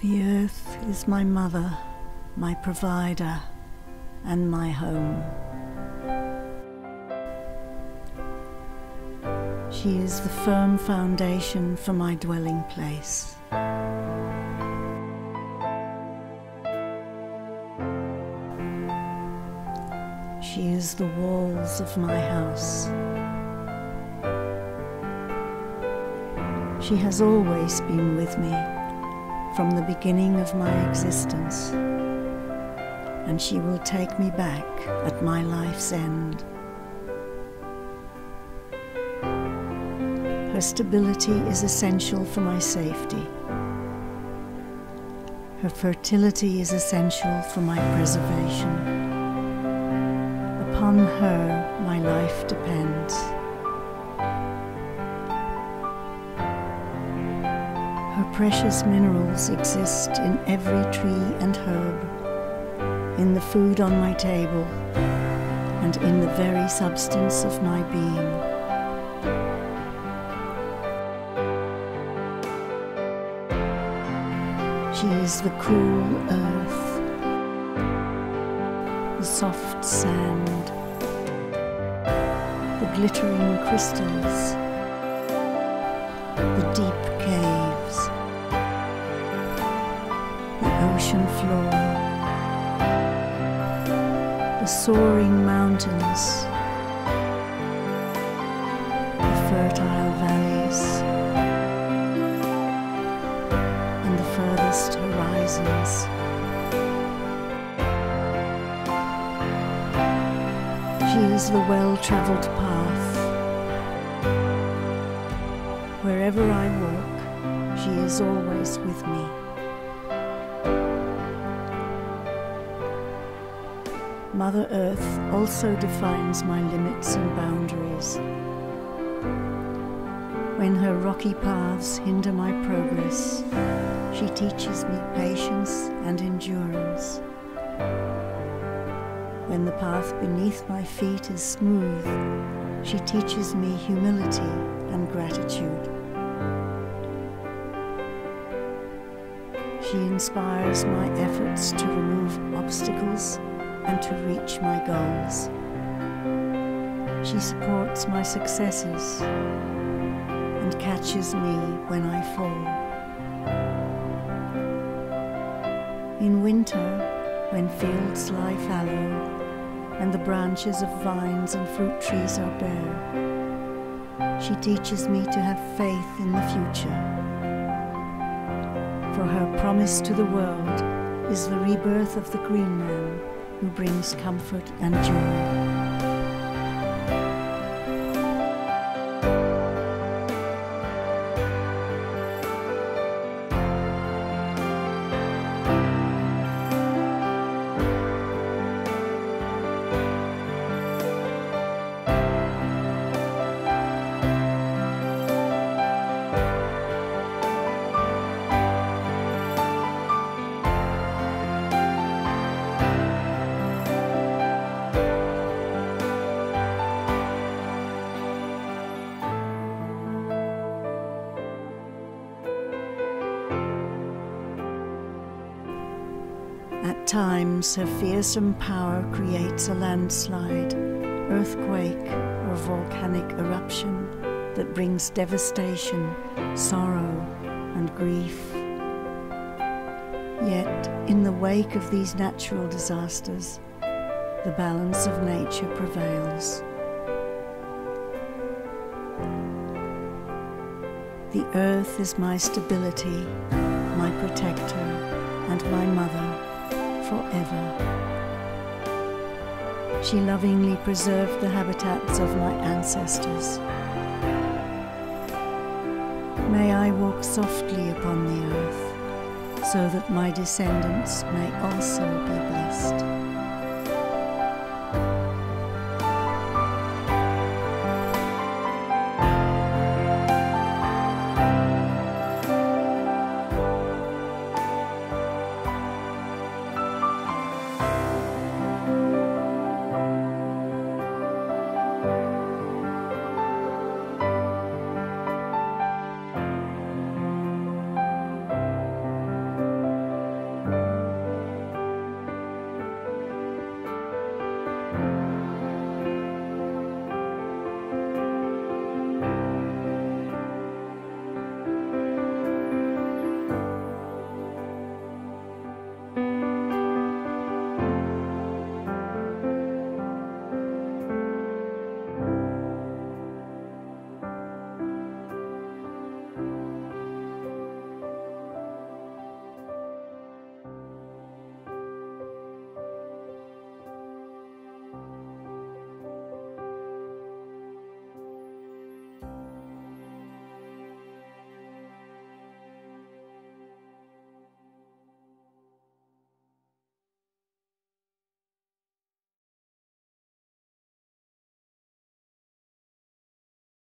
The earth is my mother, my provider, and my home. She is the firm foundation for my dwelling place. She is the walls of my house. She has always been with me from the beginning of my existence, and she will take me back at my life's end. Her stability is essential for my safety. Her fertility is essential for my preservation. Upon her my life depends. Precious minerals exist in every tree and herb, in the food on my table, and in the very substance of my being. She is the cool earth, the soft sand, the glittering crystals, the deep ocean floor, the soaring mountains, the fertile valleys, and the furthest horizons. She is the well travelled path. Wherever I walk, she is always with me. Mother Earth also defines my limits and boundaries. When her rocky paths hinder my progress, she teaches me patience and endurance. When the path beneath my feet is smooth, she teaches me humility and gratitude. She inspires my efforts to remove obstacles and to reach my goals. She supports my successes and catches me when I fall. In winter, when fields lie fallow and the branches of vines and fruit trees are bare, she teaches me to have faith in the future. For her promise to the world is the rebirth of the green man who brings comfort and joy. At times, her fearsome power creates a landslide, earthquake, or volcanic eruption that brings devastation, sorrow, and grief. Yet, in the wake of these natural disasters, the balance of nature prevails. The earth is my stability, my protector, and my mother forever. She lovingly preserved the habitats of my ancestors. May I walk softly upon the earth, so that my descendants may also be blessed.